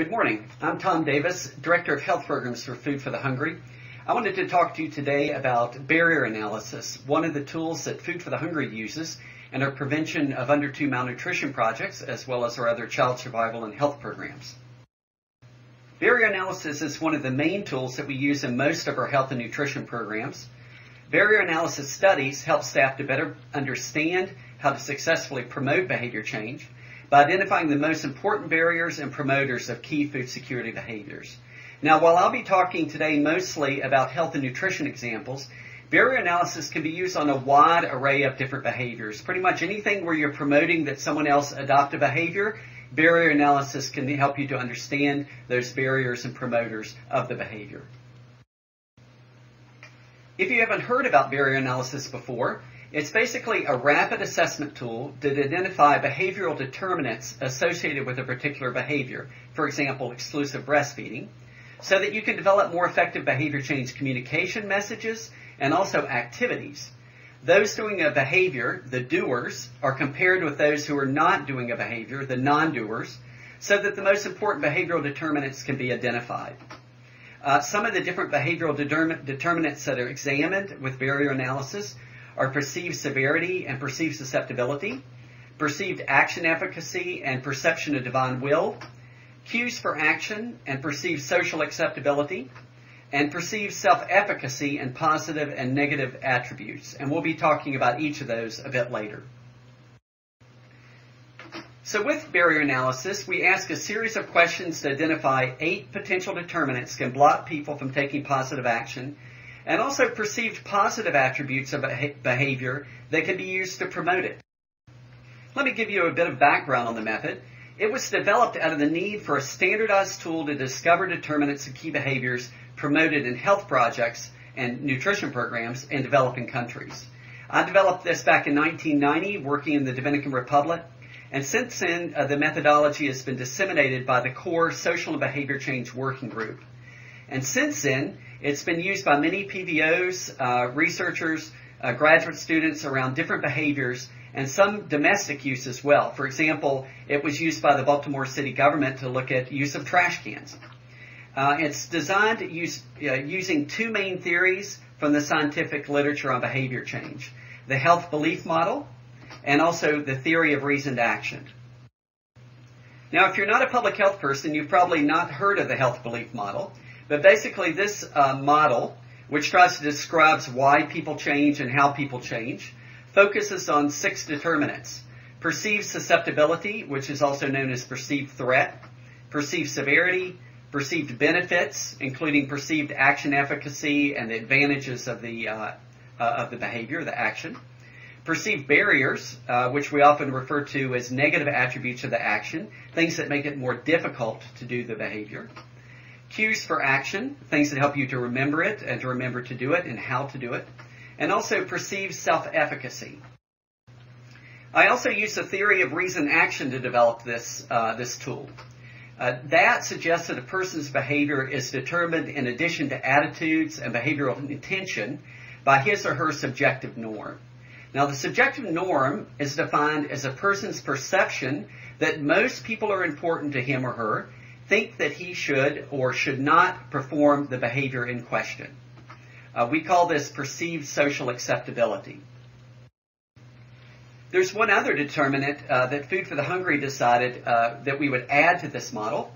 Good morning. I'm Tom Davis, Director of Health Programs for Food for the Hungry. I wanted to talk to you today about barrier analysis, one of the tools that Food for the Hungry uses in our prevention of under 2 malnutrition projects, as well as our other child survival and health programs. Barrier analysis is one of the main tools that we use in most of our health and nutrition programs. Barrier analysis studies help staff to better understand how to successfully promote behavior change by identifying the most important barriers and promoters of key food security behaviors. Now, while I'll be talking today mostly about health and nutrition examples, barrier analysis can be used on a wide array of different behaviors. Pretty much anything where you're promoting that someone else adopt a behavior Barrier analysis can help you to understand those barriers and promoters of the behavior. If you haven't heard about barrier analysis before, it's basically a rapid assessment tool to identify behavioral determinants associated with a particular behavior, for example, exclusive breastfeeding, so that you can develop more effective behavior change communication messages and also activities those doing a behavior, the doers, are compared with those who are not doing a behavior, the non-doers, so that the most important behavioral determinants can be identified. Uh, some of the different behavioral determinants that are examined with barrier analysis are perceived severity and perceived susceptibility, perceived action efficacy and perception of divine will, cues for action and perceived social acceptability, and perceived self-efficacy and positive and negative attributes. And we'll be talking about each of those a bit later. So with barrier analysis, we ask a series of questions to identify eight potential determinants can block people from taking positive action and also perceived positive attributes of behavior that can be used to promote it. Let me give you a bit of background on the method. It was developed out of the need for a standardized tool to discover determinants of key behaviors promoted in health projects and nutrition programs in developing countries. I developed this back in 1990 working in the Dominican Republic, and since then uh, the methodology has been disseminated by the core social and behavior change working group. And since then, it's been used by many PVOs, uh, researchers, uh, graduate students around different behaviors and some domestic use as well. For example, it was used by the Baltimore city government to look at use of trash cans. Uh, it's designed use, uh, using two main theories from the scientific literature on behavior change the health belief model and also the theory of reasoned action. Now, if you're not a public health person, you've probably not heard of the health belief model, but basically, this uh, model, which tries to describe why people change and how people change, focuses on six determinants perceived susceptibility, which is also known as perceived threat, perceived severity, perceived benefits, including perceived action efficacy and the advantages of the, uh, uh, of the behavior, the action. Perceived barriers, uh, which we often refer to as negative attributes of the action, things that make it more difficult to do the behavior. Cues for action, things that help you to remember it and to remember to do it and how to do it. And also perceived self-efficacy. I also use the theory of reason action to develop this, uh, this tool. Uh, that suggests that a person's behavior is determined in addition to attitudes and behavioral intention by his or her subjective norm. Now, the subjective norm is defined as a person's perception that most people are important to him or her, think that he should or should not perform the behavior in question. Uh, we call this perceived social acceptability. There's one other determinant uh, that Food for the Hungry decided uh, that we would add to this model,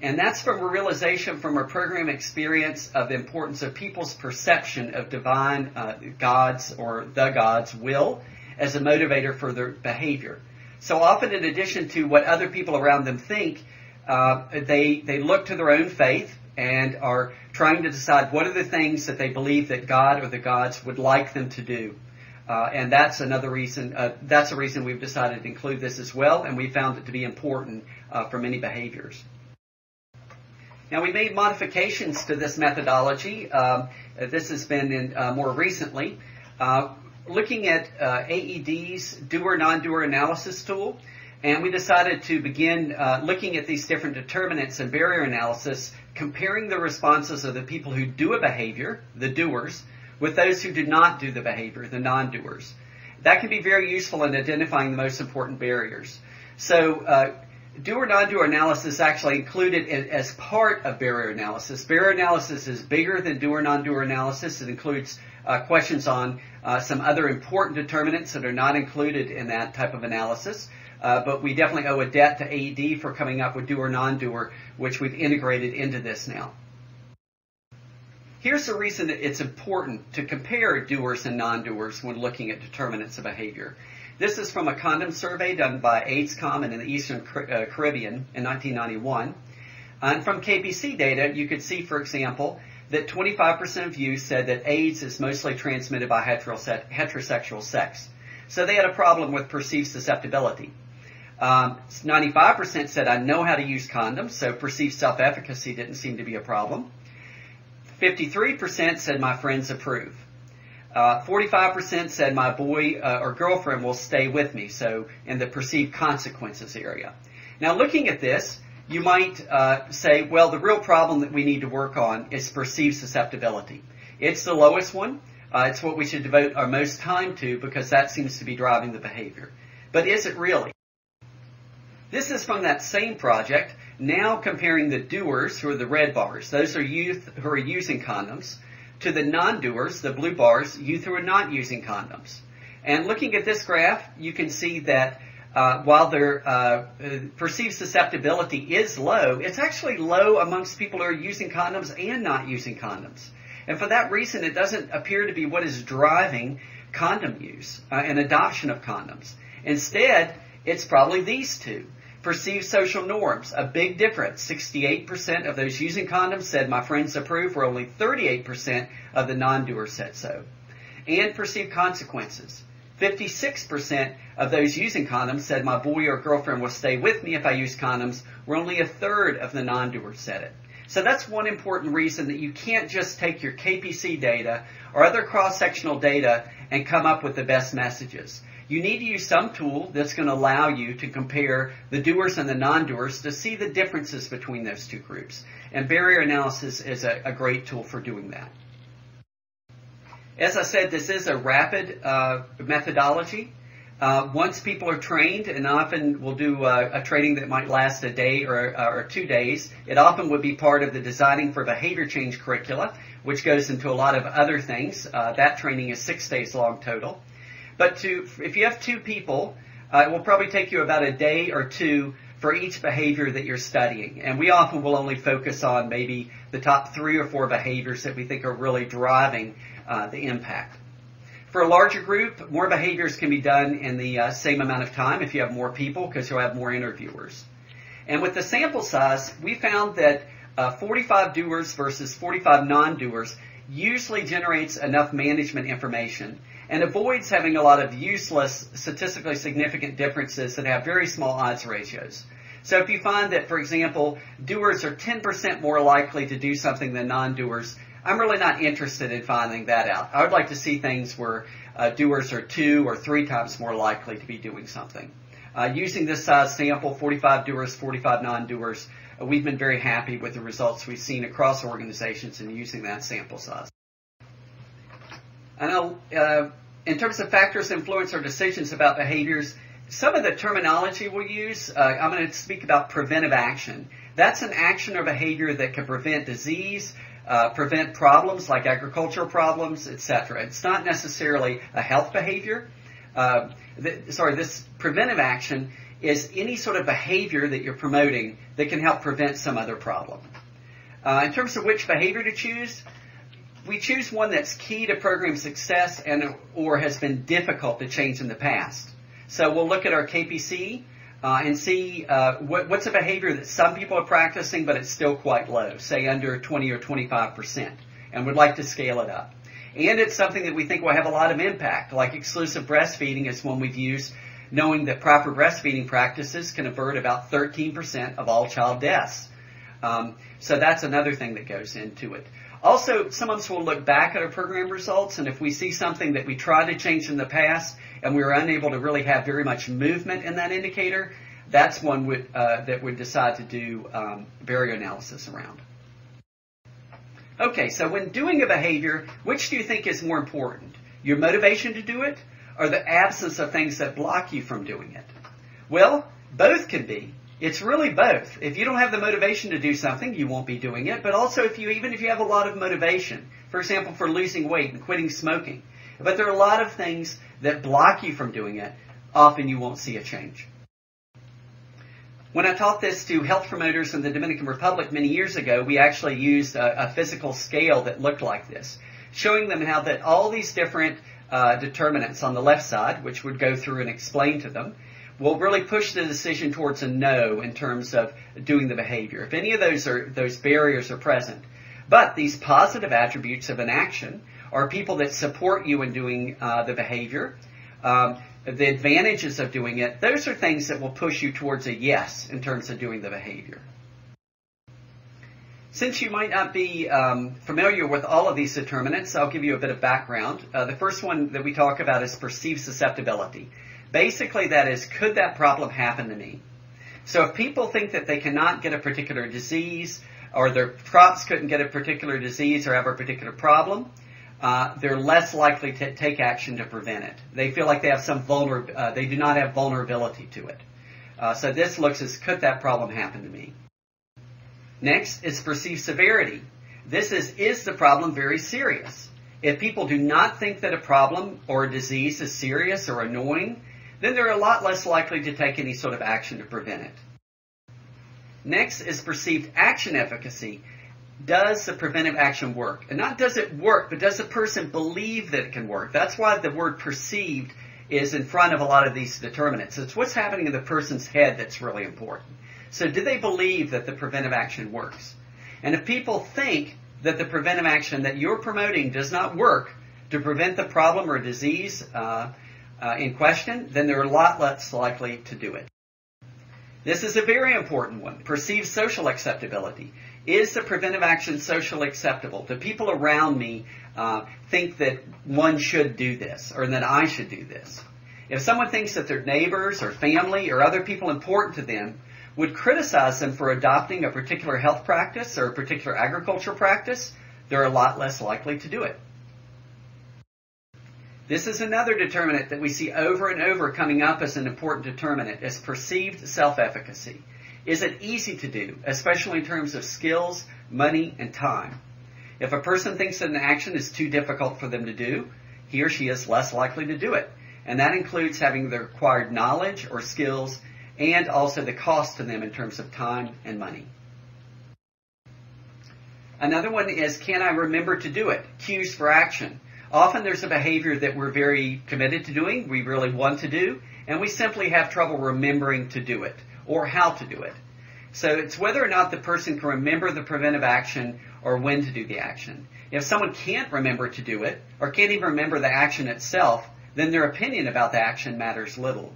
and that's from a realization from our program experience of the importance of people's perception of divine uh, God's or the God's will as a motivator for their behavior. So often, in addition to what other people around them think, uh, they they look to their own faith and are trying to decide what are the things that they believe that God or the gods would like them to do. Uh, and that's another reason, uh, that's a reason we've decided to include this as well, and we found it to be important uh, for many behaviors. Now, we made modifications to this methodology. Um, this has been in, uh, more recently. Uh, looking at AED's doer non doer analysis tool, and we decided to begin looking at these different determinants and barrier analysis, comparing the responses of the people who do a behavior, the doers, with those who do not do the behavior, the non-doers. That can be very useful in identifying the most important barriers. So uh, doer non-doer analysis is actually included in, as part of barrier analysis. Barrier analysis is bigger than doer non-doer analysis. It includes uh, questions on uh, some other important determinants that are not included in that type of analysis. Uh, but we definitely owe a debt to AED for coming up with doer non-doer, which we've integrated into this now. Here's the reason that it's important to compare doers and non-doers when looking at determinants of behavior. This is from a condom survey done by AIDSCOM in the Eastern uh, Caribbean in 1991. And from KPC data, you could see, for example, that 25% of youth said that AIDS is mostly transmitted by heterosexual sex. So they had a problem with perceived susceptibility. Um, 95% said, I know how to use condoms, so perceived self-efficacy didn't seem to be a problem. 53% said, my friends approve. Uh, 45% said, my boy uh, or girlfriend will stay with me, so in the perceived consequences area. Now, looking at this, you might uh, say, well, the real problem that we need to work on is perceived susceptibility. It's the lowest one. Uh, it's what we should devote our most time to because that seems to be driving the behavior. But is it really? This is from that same project, now comparing the doers, who are the red bars, those are youth who are using condoms, to the non-doers, the blue bars, youth who are not using condoms. And looking at this graph, you can see that uh, while their uh, perceived susceptibility is low, it's actually low amongst people who are using condoms and not using condoms. And for that reason, it doesn't appear to be what is driving condom use uh, and adoption of condoms. Instead, it's probably these two. Perceived social norms, a big difference. 68% of those using condoms said my friends approve, where only 38% of the non-doers said so. And perceived consequences. 56% of those using condoms said my boy or girlfriend will stay with me if I use condoms, where only a third of the non-doers said it. So that's one important reason that you can't just take your KPC data or other cross-sectional data and come up with the best messages. You need to use some tool that's going to allow you to compare the doers and the non-doers to see the differences between those two groups. And barrier analysis is a, a great tool for doing that. As I said, this is a rapid uh, methodology. Uh, once people are trained, and often we'll do uh, a training that might last a day or, uh, or, two days, it often would be part of the Designing for Behavior Change curricula, which goes into a lot of other things. Uh, that training is six days long total. But to, if you have two people, uh, it will probably take you about a day or two for each behavior that you're studying. And we often will only focus on maybe the top three or four behaviors that we think are really driving uh, the impact. For a larger group, more behaviors can be done in the uh, same amount of time if you have more people because you'll have more interviewers. And with the sample size, we found that uh, 45 doers versus 45 non-doers usually generates enough management information and avoids having a lot of useless, statistically significant differences that have very small odds ratios. So if you find that, for example, doers are 10% more likely to do something than non-doers, I'm really not interested in finding that out. I would like to see things where uh, doers are two or three times more likely to be doing something. Uh, using this size sample, 45 doers, 45 non-doers, uh, we've been very happy with the results we've seen across organizations in using that sample size. I know uh, in terms of factors influence our decisions about behaviors, some of the terminology we'll use, uh, I'm going to speak about preventive action. That's an action or behavior that can prevent disease, uh, prevent problems like agricultural problems, etc. It's not necessarily a health behavior. Uh, th- sorry, this preventive action is any sort of behavior that you're promoting that can help prevent some other problem. Uh, in terms of which behavior to choose, we choose one that's key to program success and or has been difficult to change in the past. So we'll look at our KPC uh, and see uh, what, what's a behavior that some people are practicing, but it's still quite low, say under 20 or 25 percent, and would like to scale it up. And it's something that we think will have a lot of impact, like exclusive breastfeeding is one we've used, knowing that proper breastfeeding practices can avert about 13% of all child deaths. Um, so that's another thing that goes into it. Also, some of us will look back at our program results, and if we see something that we tried to change in the past and we were unable to really have very much movement in that indicator, that's one would, uh, that would decide to do um, barrier analysis around. Okay, so when doing a behavior, which do you think is more important? Your motivation to do it or the absence of things that block you from doing it? Well, both can be. It's really both. If you don't have the motivation to do something, you won't be doing it. But also, if you even if you have a lot of motivation, for example, for losing weight and quitting smoking, but there are a lot of things that block you from doing it, often you won't see a change. When I taught this to health promoters in the Dominican Republic many years ago, we actually used a, a physical scale that looked like this, showing them how that all these different uh, determinants on the left side, which would go through and explain to them, will really push the decision towards a no in terms of doing the behavior. If any of those are those barriers are present, but these positive attributes of an action are people that support you in doing uh, the behavior. Um, the advantages of doing it, those are things that will push you towards a yes in terms of doing the behavior. Since you might not be um, familiar with all of these determinants, I'll give you a bit of background. Uh, the first one that we talk about is perceived susceptibility. Basically, that is, could that problem happen to me? So if people think that they cannot get a particular disease, or their crops couldn't get a particular disease or have a particular problem, uh, they're less likely to take action to prevent it. They feel like they have some vulner, uh, they do not have vulnerability to it. Uh, so this looks as could that problem happen to me? Next is perceived severity. This is is the problem very serious? If people do not think that a problem or a disease is serious or annoying, then they're a lot less likely to take any sort of action to prevent it. Next is perceived action efficacy. Does the preventive action work? And not does it work, but does the person believe that it can work? That's why the word perceived is in front of a lot of these determinants. It's what's happening in the person's head that's really important. So do they believe that the preventive action works? And if people think that the preventive action that you're promoting does not work to prevent the problem or disease, uh, uh, in question, then they're a lot less likely to do it. This is a very important one. Perceived social acceptability. Is the preventive action socially acceptable? Do people around me uh, think that one should do this or that I should do this? If someone thinks that their neighbors or family or other people important to them would criticize them for adopting a particular health practice or a particular agriculture practice, they're a lot less likely to do it. This is another determinant that we see over and over coming up as an important determinant, is perceived self-efficacy. Is it easy to do, especially in terms of skills, money, and time? If a person thinks that an action is too difficult for them to do, he or she is less likely to do it. And that includes having the required knowledge or skills and also the cost to them in terms of time and money. Another one is, can I remember to do it? Cues for action. Often there's a behavior that we're very committed to doing, we really want to do, and we simply have trouble remembering to do it or how to do it. So it's whether or not the person can remember the preventive action or when to do the action. If someone can't remember to do it or can't even remember the action itself, then their opinion about the action matters little.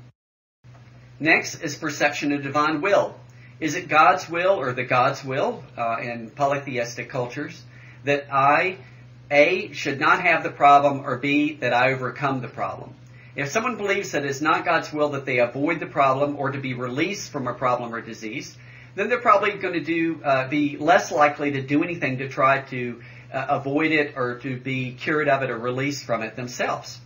Next is perception of divine will. Is it God's will or the God's will uh, in polytheistic cultures that I a, should not have the problem, or B, that I overcome the problem. If someone believes that it's not God's will that they avoid the problem or to be released from a problem or disease, then they're probably going to do uh, be less likely to do anything to try to uh, avoid it or to be cured of it or released from it themselves.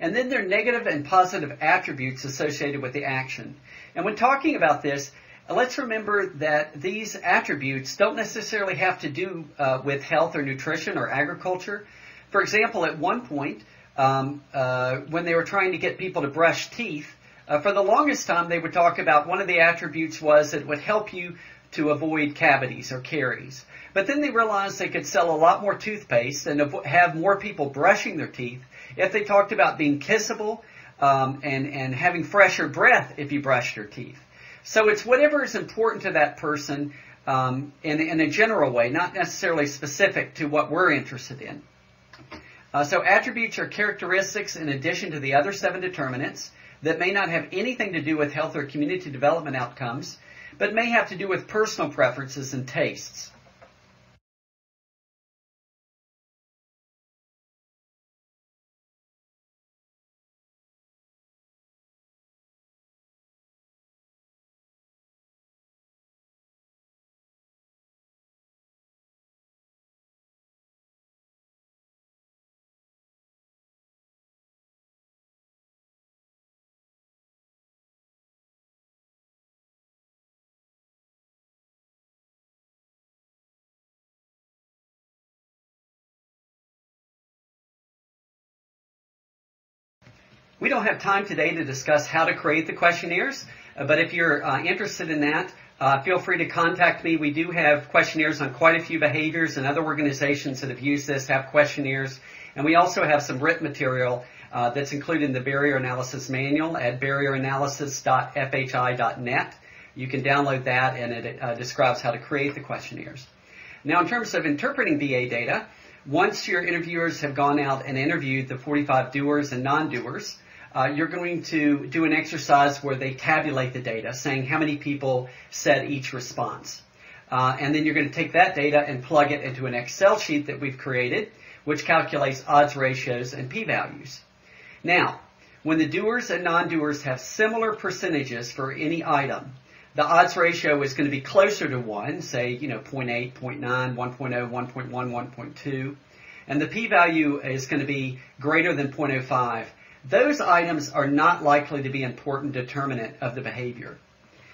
And then there are negative and positive attributes associated with the action. And when talking about this, let's remember that these attributes don't necessarily have to do uh, with health or nutrition or agriculture. For example, at one point, um, uh, when they were trying to get people to brush teeth, uh, for the longest time they would talk about one of the attributes was that it would help you to avoid cavities or caries. But then they realized they could sell a lot more toothpaste and have more people brushing their teeth if they talked about being kissable um, and, and having fresher breath if you brushed your teeth. So it's whatever is important to that person um, in, in, a general way, not necessarily specific to what we're interested in. Uh, so attributes are characteristics in addition to the other seven determinants that may not have anything to do with health or community development outcomes, but may have to do with personal preferences and tastes. We don't have time today to discuss how to create the questionnaires, uh, but if you're uh, interested in that, uh, feel free to contact me. We do have questionnaires on quite a few behaviors, and other organizations that have used this have questionnaires. And we also have some written material uh, that's included in the Barrier Analysis Manual at barrieranalysis.fhi.net. You can download that, and it uh, describes how to create the questionnaires. Now, in terms of interpreting BA data, once your interviewers have gone out and interviewed the 45 doers and non-doers, uh, you're going to do an exercise where they tabulate the data, saying how many people said each response. Uh, and then you're going to take that data and plug it into an Excel sheet that we've created, which calculates odds ratios and p-values. Now, when the doers and non-doers have similar percentages for any item, the odds ratio is going to be closer to 1, say, you know, 0.8, 0.9, 1.0, 1.1, 1.2, and the p-value is going to be greater than 0.05 those items are not likely to be important determinant of the behavior.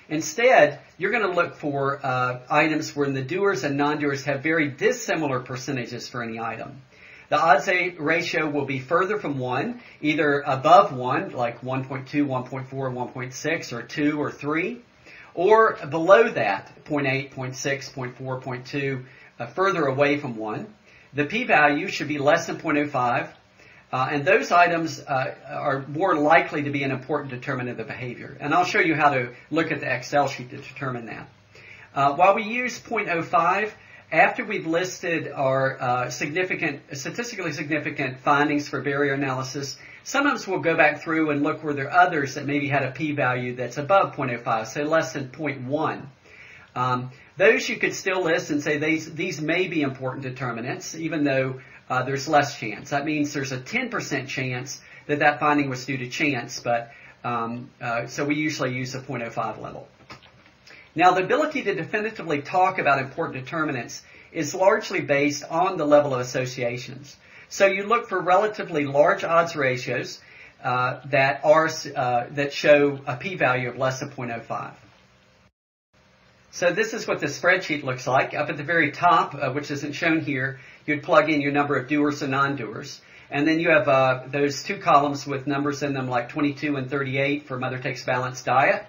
Instead, you're going to look for uh, items where the doers and non-doers have very dissimilar percentages for any item. The odds ratio will be further from 1, either above 1, like 1.2, 1.4, 1.6, or 2 or 3, or below that, 0.8, 0.6, 0.4, 0.2, uh, further away from 1. The p-value should be less than 0.05, uh, and those items uh, are more likely to be an important determinant of behavior. And I'll show you how to look at the Excel sheet to determine that. Uh, while we use 0.05, after we've listed our uh, significant, statistically significant findings for barrier analysis, sometimes we'll go back through and look where there are others that maybe had a p-value that's above 0.05, say less than 0.1. Um, those you could still list and say these, these may be important determinants, even though uh, there's less chance. That means there's a 10% chance that that finding was due to chance, but um, uh, so we usually use a 0.05 level. Now, the ability to definitively talk about important determinants is largely based on the level of associations. So you look for relatively large odds ratios uh, that are uh, that show a p-value of less than 0.05. So this is what the spreadsheet looks like. Up at the very top, uh, which isn't shown here, you'd plug in your number of doers and non-doers. And then you have uh, those two columns with numbers in them like 22 and 38 for Mother Takes Balanced Diet.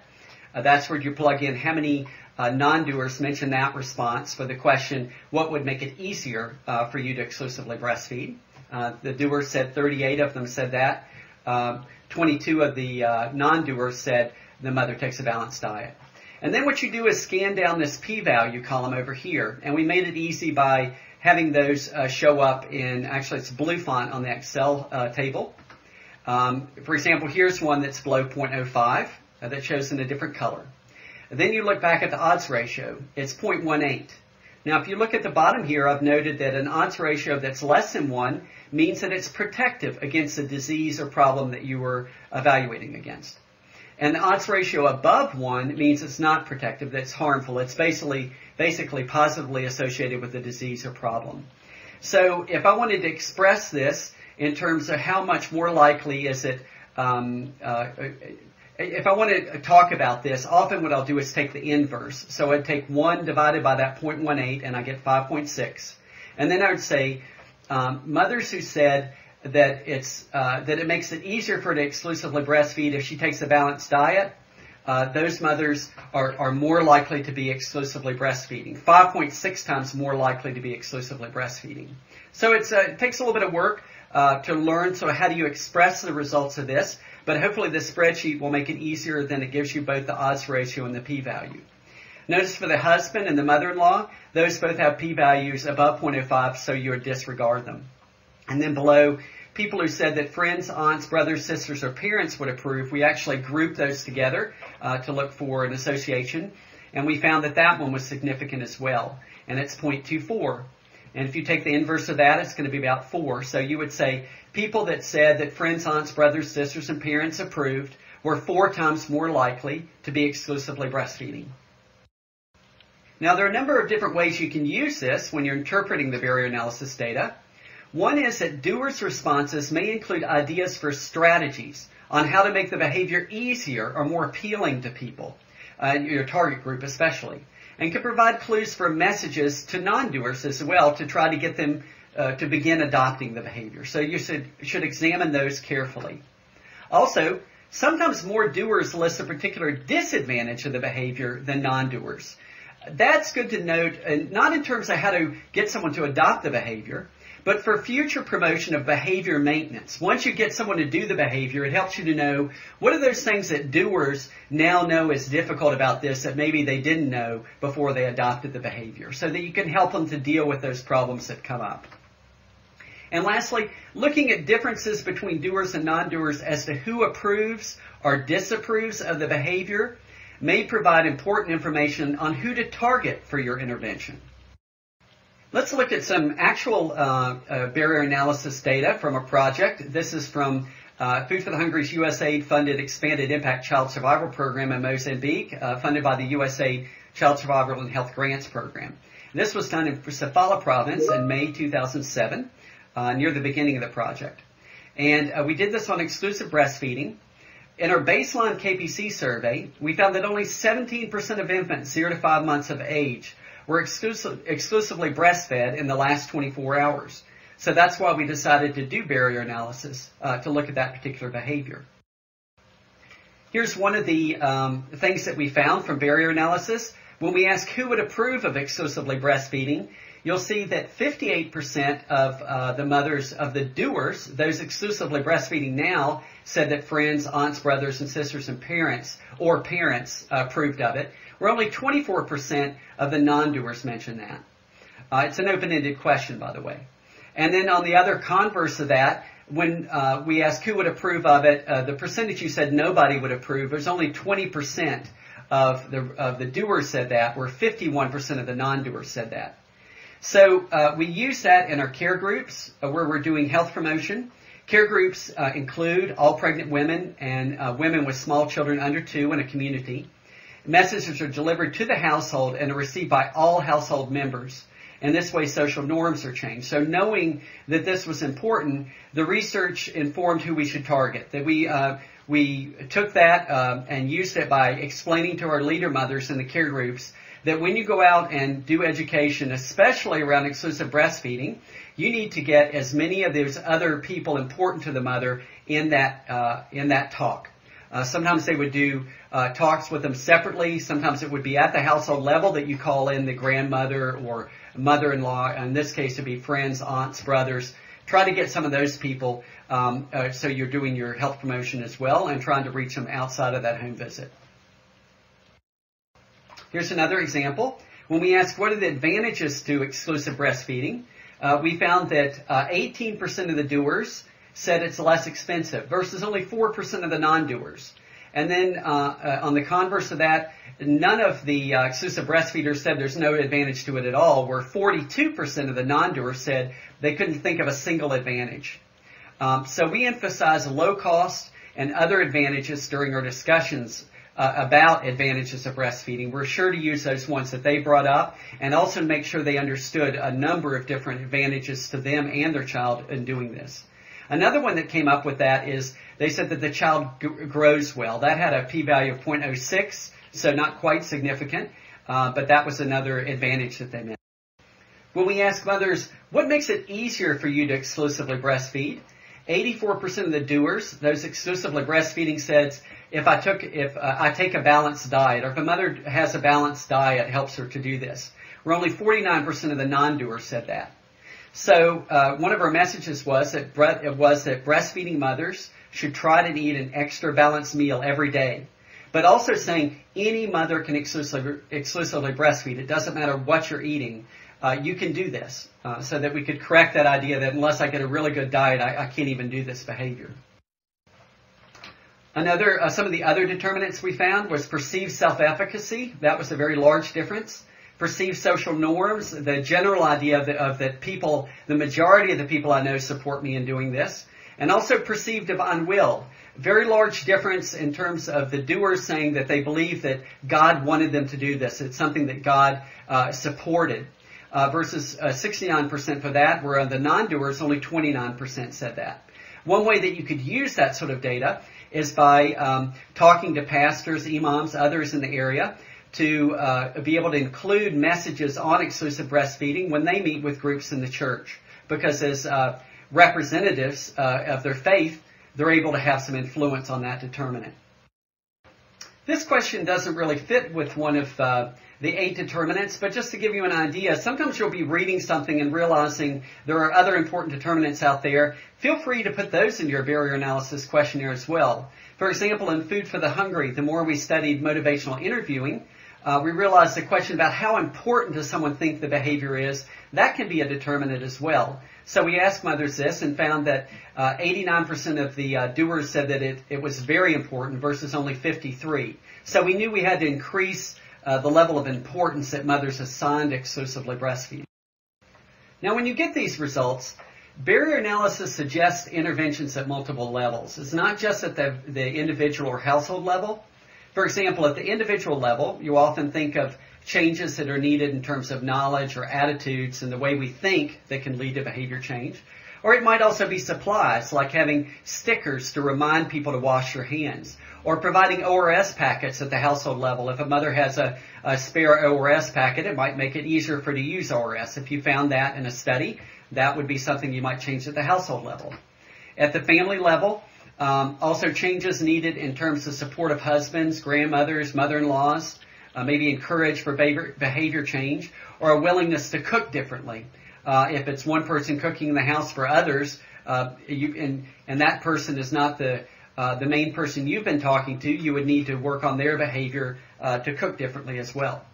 Uh, that's where you plug in how many uh, non-doers mention that response for the question, what would make it easier uh, for you to exclusively breastfeed? Uh, the doers said 38 of them said that. Um, 22 of the non-doers said the mother takes a balanced diet. And then what you do is scan down this p-value column over here. And we made it easy by having those uh, show up in, actually it's blue font on the Excel uh, table. Um, for example, here's one that's below 0.05 uh, that shows in a different color. Then you look back at the odds ratio. It's 0.18. Now, if you look at the bottom here, I've noted that an odds ratio that's less than 1 means that it's protective against a disease or problem that you were evaluating against. And the odds ratio above one means it's not protective, that's harmful. It's basically, basically positively associated with the disease or problem. So if I wanted to express this in terms of how much more likely is it, um, uh, if I want to talk about this, often what I'll do is take the inverse. So I'd take 1 divided by that 0.18 and I get 5.6. And then I would say, um, mothers who said that it's uh, that it makes it easier for her to exclusively breastfeed if she takes a balanced diet. Uh, those mothers are, are more likely to be exclusively breastfeeding, 5.6 times more likely to be exclusively breastfeeding. So uh, it takes a little bit of work uh, to learn. So how do you express the results of this? But hopefully this spreadsheet will make it easier than it gives you both the odds ratio and the p-value. Notice for the husband and the mother-in-law, those both have p-values above 0.05, so you would disregard them. And then below, people who said that friends, aunts, brothers, sisters, or parents would approve, we actually grouped those together uh, to look for an association. And we found that that one was significant as well. And it's 0.24. And if you take the inverse of that, it's going to be about 4. So you would say people that said that friends, aunts, brothers, sisters, and parents approved were four times more likely to be exclusively breastfeeding. Now, there are a number of different ways you can use this when you're interpreting the barrier analysis data. One is that doers' responses may include ideas for strategies on how to make the behavior easier or more appealing to people, uh, your target group especially, and can provide clues for messages to non-doers as well to try to get them uh, to begin adopting the behavior. So you should, should examine those carefully. Also, sometimes more doers list a particular disadvantage of the behavior than non-doers. That's good to note, not in terms of how to get someone to adopt the behavior, but for future promotion of behavior maintenance. Once you get someone to do the behavior, it helps you to know what are those things that doers now know is difficult about this that maybe they didn't know before they adopted the behavior, so that you can help them to deal with those problems that come up. And lastly, looking at differences between doers and non-doers as to who approves or disapproves of the behavior may provide important information on who to target for your intervention. Let's look at some actual uh, uh, barrier analysis data from a project. This is from uh, Food for the Hungry's USAID funded Expanded Impact Child Survival Program in Mozambique, uh, funded by the USAID Child Survival and Health Grants Program. This was done in Sofala province in May 2007, uh, near the beginning of the project. And uh, we did this on exclusive breastfeeding. In our baseline KPC survey, we found that only 17% of infants 0 to 5 months of age were exclusive, exclusively breastfed in the last 24 hours. So that's why we decided to do barrier analysis uh, to look at that particular behavior. Here's one of the um, things that we found from barrier analysis. When we ask who would approve of exclusively breastfeeding, you'll see that 58% of uh, the mothers of the doers, those exclusively breastfeeding now, said that friends, aunts, brothers, and sisters, and parents, or parents, uh, approved of it where only 24% of the non-doers mentioned that. Uh, it's an open-ended question, by the way. And then on the other converse of that, when uh, we asked who would approve of it, uh, the percentage you said nobody would approve, there's only 20% of the, of the doers said that, where 51% of the non-doers said that. So uh, we use that in our care groups uh, where we're doing health promotion. Care groups uh, include all pregnant women and uh, women with small children under two in a community. Messages are delivered to the household and are received by all household members. And this way social norms are changed. So knowing that this was important, the research informed who we should target. That we, uh, we took that uh, and used it by explaining to our leader mothers in the care groups that when you go out and do education, especially around exclusive breastfeeding, you need to get as many of those other people important to the mother in that, uh, in that talk. Uh, sometimes they would do uh, talks with them separately. Sometimes it would be at the household level that you call in the grandmother or mother-in-law. In this case, it'd be friends, aunts, brothers. Try to get some of those people um, uh, so you're doing your health promotion as well and trying to reach them outside of that home visit. Here's another example. When we ask what are the advantages to exclusive breastfeeding, uh, we found that 18% uh, of the doers said it's less expensive versus only 4% of the non-doers. And then uh, uh, on the converse of that, none of the uh, exclusive breastfeeders said there's no advantage to it at all, where 42% of the non-doers said they couldn't think of a single advantage. Um, so we emphasize low cost and other advantages during our discussions uh, about advantages of breastfeeding. We're sure to use those ones that they brought up and also make sure they understood a number of different advantages to them and their child in doing this. Another one that came up with that is they said that the child grows well. That had a p-value of 0.06, so not quite significant, uh, but that was another advantage that they meant. When we ask mothers, what makes it easier for you to exclusively breastfeed? 84% of the doers, those exclusively breastfeeding said, if I took, if uh, I take a balanced diet, or if a mother has a balanced diet, it helps her to do this. Where only 49% of the non-doers said that. So uh, one of our messages was that bre- was that breastfeeding mothers should try to eat an extra balanced meal every day, but also saying any mother can exclusively, exclusively breastfeed. It doesn't matter what you're eating. Uh, you can do this, uh, so that we could correct that idea that unless I get a really good diet, I, I can't even do this behavior. Another, uh, some of the other determinants we found was perceived self-efficacy. That was a very large difference perceived social norms, the general idea of, the, of that people, the majority of the people I know support me in doing this, and also perceived divine will. Very large difference in terms of the doers saying that they believe that God wanted them to do this. It's something that God uh, supported. Uh, versus uh, 69% for that, where the non-doers, only 29% said that. One way that you could use that sort of data is by um, talking to pastors, imams, others in the area, to uh, be able to include messages on exclusive breastfeeding when they meet with groups in the church. Because as uh, representatives uh, of their faith, they're able to have some influence on that determinant. This question doesn't really fit with one of uh, the eight determinants, but just to give you an idea, sometimes you'll be reading something and realizing there are other important determinants out there. Feel free to put those in your barrier analysis questionnaire as well. For example, in Food for the Hungry, the more we studied motivational interviewing, uh, we realized the question about how important does someone think the behavior is, that can be a determinant as well. So we asked mothers this and found that uh, 89% of the uh, doers said that it, it was very important versus only 53. So we knew we had to increase uh, the level of importance that mothers assigned exclusively breastfeeding. Now when you get these results, barrier analysis suggests interventions at multiple levels. It's not just at the, the individual or household level. For example, at the individual level, you often think of changes that are needed in terms of knowledge or attitudes and the way we think that can lead to behavior change. Or it might also be supplies, like having stickers to remind people to wash their hands, or providing ORS packets at the household level. If a mother has a, a spare ORS packet, it might make it easier for her to use ORS. If you found that in a study, that would be something you might change at the household level. At the family level, um, also changes needed in terms of support of husbands, grandmothers, mother-in-laws, uh, maybe encourage for behavior, change, or a willingness to cook differently. Uh, if it's one person cooking in the house for others, uh, you, and, and that person is not the, uh, the main person you've been talking to, you would need to work on their behavior uh, to cook differently as well.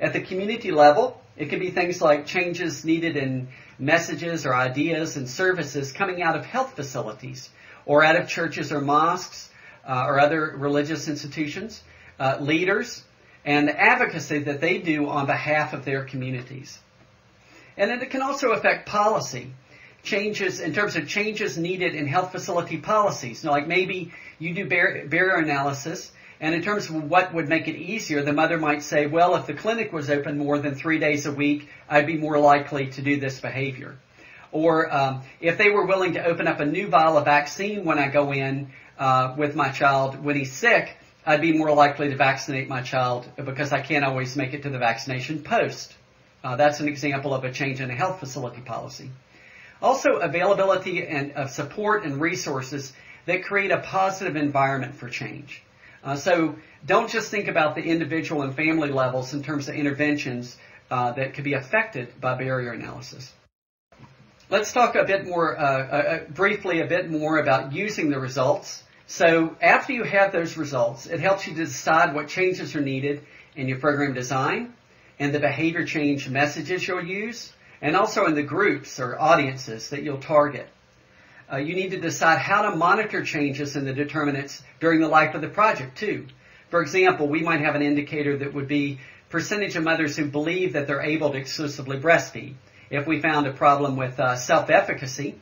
At the community level, it can be things like changes needed in messages or ideas and services coming out of health facilities or out of churches or mosques uh, or other religious institutions uh, leaders and the advocacy that they do on behalf of their communities. And then it can also affect policy changes in terms of changes needed in health facility policies. Now, like maybe you do bar- barrier analysis, and in terms of what would make it easier, the mother might say, well, if the clinic was open more than three days a week, I'd be more likely to do this behavior. Or um, if they were willing to open up a new vial of vaccine when I go in uh, with my child when he's sick, I'd be more likely to vaccinate my child because I can't always make it to the vaccination post. Uh, that's an example of a change in a health facility policy. Also, availability and of support and resources that create a positive environment for change. Uh, so don't just think about the individual and family levels in terms of interventions uh, that could be affected by barrier analysis. Let's talk a bit more, uh, uh, uh briefly, a bit more about using the results so after you have those results, it helps you to decide what changes are needed in your program design and the behavior change messages you'll use, and also in the groups or audiences that you'll target. Uh, you need to decide how to monitor changes in the determinants during the life of the project too. For example, we might have an indicator that would be percentage of mothers who believe that they're able to exclusively breastfeed. If we found a problem with uh, self-efficacy,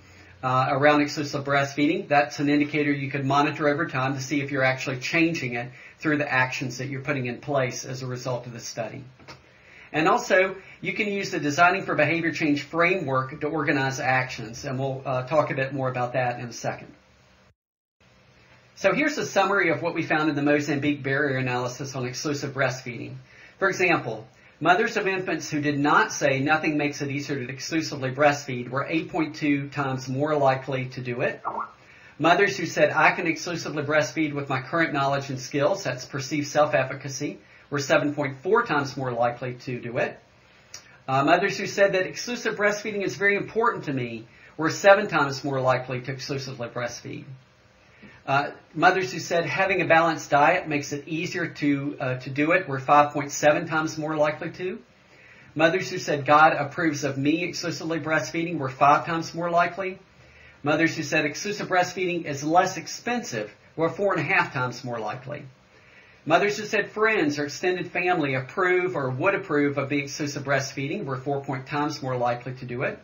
uh, around exclusive breastfeeding. That's an indicator you could monitor over time to see if you're actually changing it through the actions that you're putting in place as a result of the study. And also, you can use the Designing for Behavior Change framework to organize actions, and we'll uh, talk a bit more about that in a second. So here's a summary of what we found in the Mozambique barrier analysis on exclusive breastfeeding. For example, Mothers of infants who did not say nothing makes it easier to exclusively breastfeed were 8.2 times more likely to do it. Mothers who said, I can exclusively breastfeed with my current knowledge and skills, that's perceived self-efficacy, were 7.4 times more likely to do it. Uh, mothers who said that exclusive breastfeeding is very important to me were seven times more likely to exclusively breastfeed. Uh, mothers who said having a balanced diet makes it easier to uh, to do it were 5.7 times more likely to. Mothers who said God approves of me exclusively breastfeeding were five times more likely. Mothers who said exclusive breastfeeding is less expensive were four and a half times more likely. Mothers who said friends or extended family approve or would approve of the exclusive breastfeeding were four point times more likely to do it.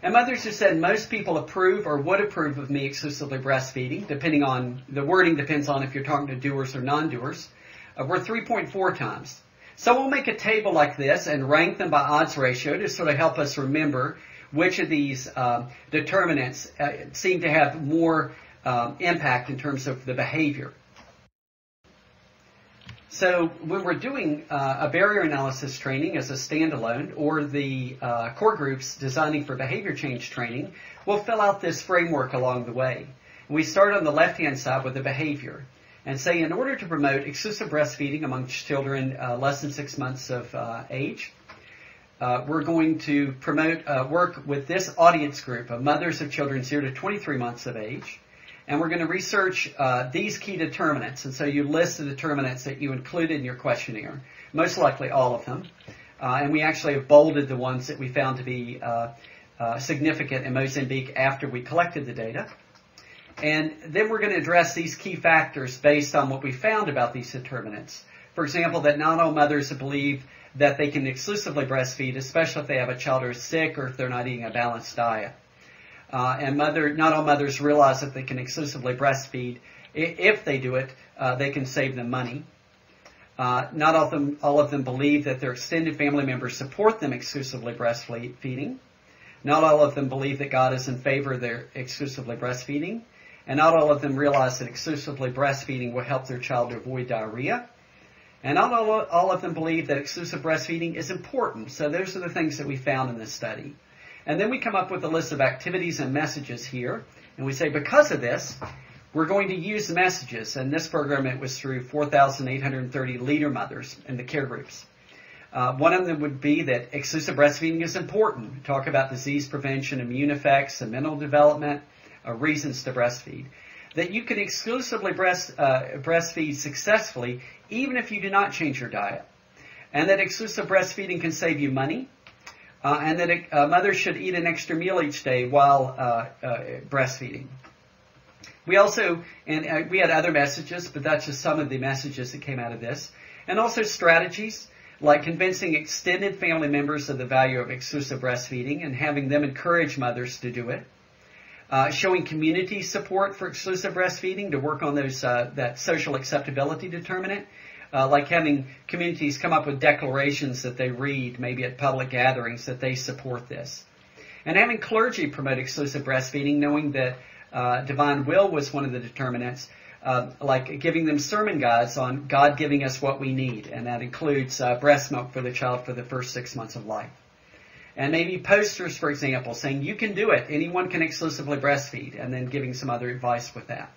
And mothers who said most people approve or would approve of me exclusively breastfeeding, depending on the wording depends on if you're talking to doers or non-doers, uh, were 3.4 times. So we'll make a table like this and rank them by odds ratio to sort of help us remember which of these uh, determinants uh, seem to have more um, impact in terms of the behavior. So when we're doing uh, a barrier analysis training as a standalone or the uh, core groups designing for behavior change training, we'll fill out this framework along the way. We start on the left-hand side with the behavior and say in order to promote exclusive breastfeeding among children uh, less than six months of uh, age, uh, we're going to promote uh, work with this audience group of mothers of children 0 to 23 months of age. And we're going to research uh, these key determinants. And so you list the determinants that you included in your questionnaire, most likely all of them. Uh, and we actually have bolded the ones that we found to be uh, uh, significant in Mozambique after we collected the data. And then we're going to address these key factors based on what we found about these determinants. For example, that not all mothers believe that they can exclusively breastfeed, especially if they have a child who is sick or if they're not eating a balanced diet. Uh, and mother, not all mothers realize that they can exclusively breastfeed. If they do it, uh, they can save them money. Uh, not all of, them, all of them believe that their extended family members support them exclusively breastfeeding. Not all of them believe that God is in favor of their exclusively breastfeeding. And not all of them realize that exclusively breastfeeding will help their child to avoid diarrhea. And not all, all of them believe that exclusive breastfeeding is important. So those are the things that we found in this study. And then we come up with a list of activities and messages here. And we say, because of this, we're going to use the messages. And this program, it was through 4,830 leader mothers in the care groups. Uh, one of them would be that exclusive breastfeeding is important. We talk about disease prevention, immune effects, and mental development, uh, reasons to breastfeed. That you can exclusively breast, uh, breastfeed successfully even if you do not change your diet. And that exclusive breastfeeding can save you money. Uh, and that a, a, mother should eat an extra meal each day while uh, uh, breastfeeding. We also, and we had other messages, but that's just some of the messages that came out of this. And also strategies like convincing extended family members of the value of exclusive breastfeeding and having them encourage mothers to do it. Uh, showing community support for exclusive breastfeeding to work on those uh, that social acceptability determinant, uh, like having communities come up with declarations that they read, maybe at public gatherings, that they support this, and having clergy promote exclusive breastfeeding, knowing that uh, divine will was one of the determinants. Uh, like giving them sermon guides on God giving us what we need, and that includes uh, breast milk for the child for the first six months of life. And maybe posters, for example, saying you can do it, anyone can exclusively breastfeed, and then giving some other advice with that.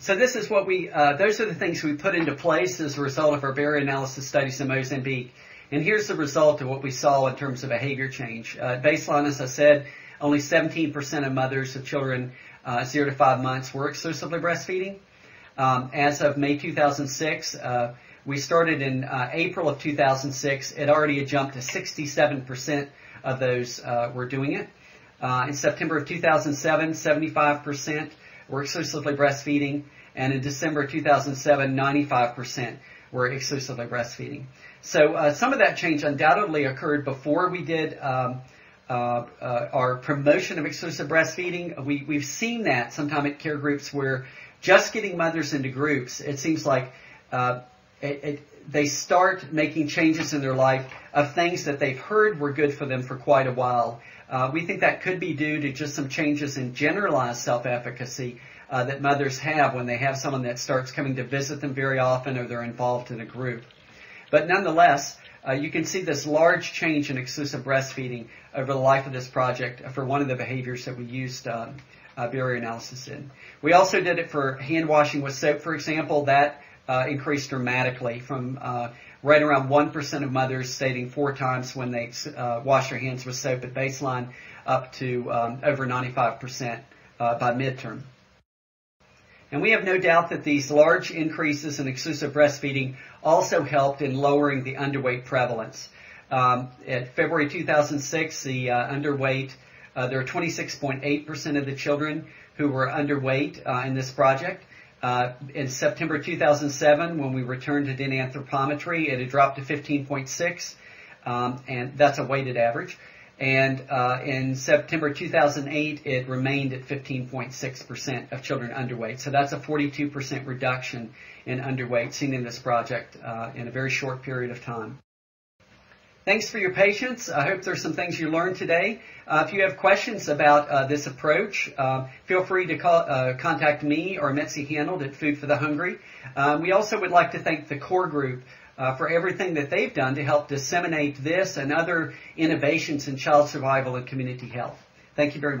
So this is what we, uh, those are the things we put into place as a result of our barrier analysis studies in Mozambique. And here's the result of what we saw in terms of behavior change. Uh, baseline, as I said, only 17% of mothers of children uh, 0 to 5 months were exclusively breastfeeding. Um, as of May 2006, uh, we started in uh, April of 2006. It already had jumped to 67% of those uh, were doing it. Uh, in September of 2007, 75% were exclusively breastfeeding. And in December 2007, 95% were exclusively breastfeeding. So uh, some of that change undoubtedly occurred before we did um, uh, uh, our promotion of exclusive breastfeeding. We, we've seen that sometime at care groups where just getting mothers into groups, it seems like uh, it, it, they start making changes in their life of things that they've heard were good for them for quite a while. Uh, we think that could be due to just some changes in generalized self-efficacy uh, that mothers have when they have someone that starts coming to visit them very often or they're involved in a group. But nonetheless, uh, you can see this large change in exclusive breastfeeding over the life of this project for one of the behaviors that we used um, barrier analysis in. We also did it for hand washing with soap, for example. That uh, increased dramatically from right around 1% of mothers stating four times when they uh, wash their hands with soap at baseline up to um, over 95% uh, by midterm. And we have no doubt that these large increases in exclusive breastfeeding also helped in lowering the underweight prevalence. Um, at February 2006, the uh, underweight, uh, there are 26.8% of the children who were underweight uh, in this project. Uh, in September 2007, when we returned to DNA anthropometry, it had dropped to 15.6, um, and that's a weighted average. And uh, in September 2008, it remained at 15.6% of children underweight. So that's a 42% reduction in underweight seen in this project uh, in a very short period of time. Thanks for your patience. I hope there's some things you learned today. Uh, if you have questions about uh, this approach, uh, feel free to call, uh, contact me or Mitzi Hanold at Food for the Hungry. Um, we also would like to thank the CORE Group uh, for everything that they've done to help disseminate this and other innovations in child survival and community health. Thank you very much.